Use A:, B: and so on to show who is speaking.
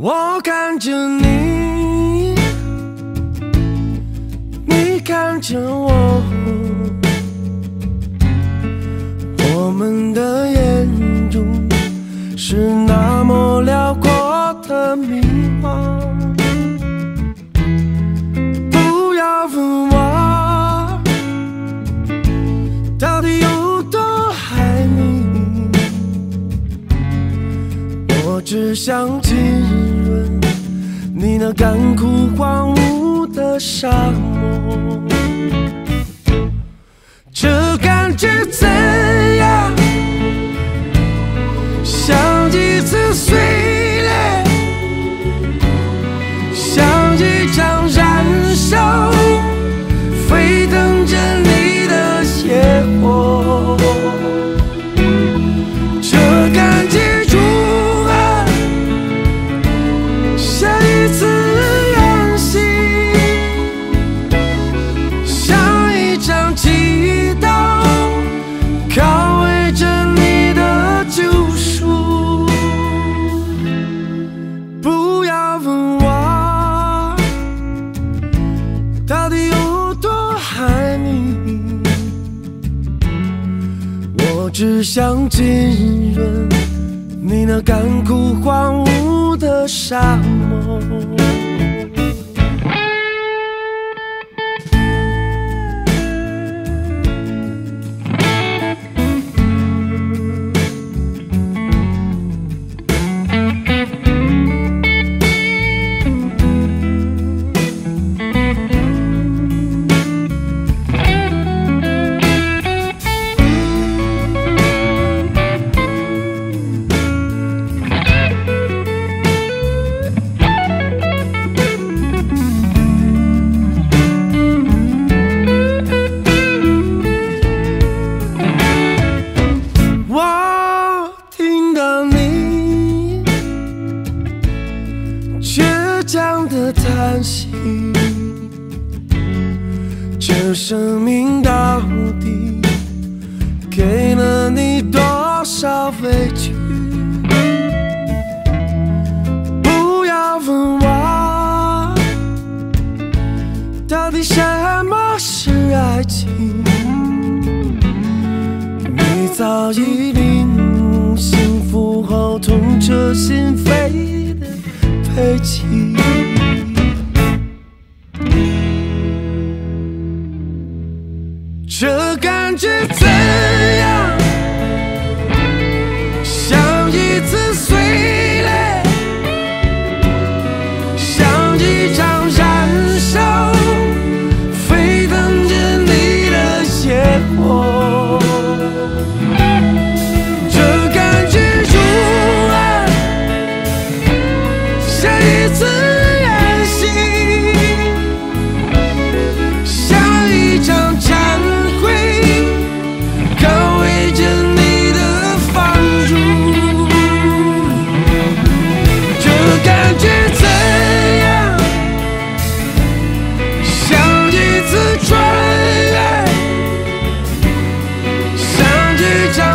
A: 我看着你，你看着我，我们的眼中是那我只想浸润你那干枯荒芜的沙漠。这感觉怎只想浸润你那干枯荒芜的沙漠。叹息，这生命到底给了你多少委屈？不要问我，到底什么是爱情？你早已领悟幸福后痛彻心扉的悲戚。这感觉怎 future.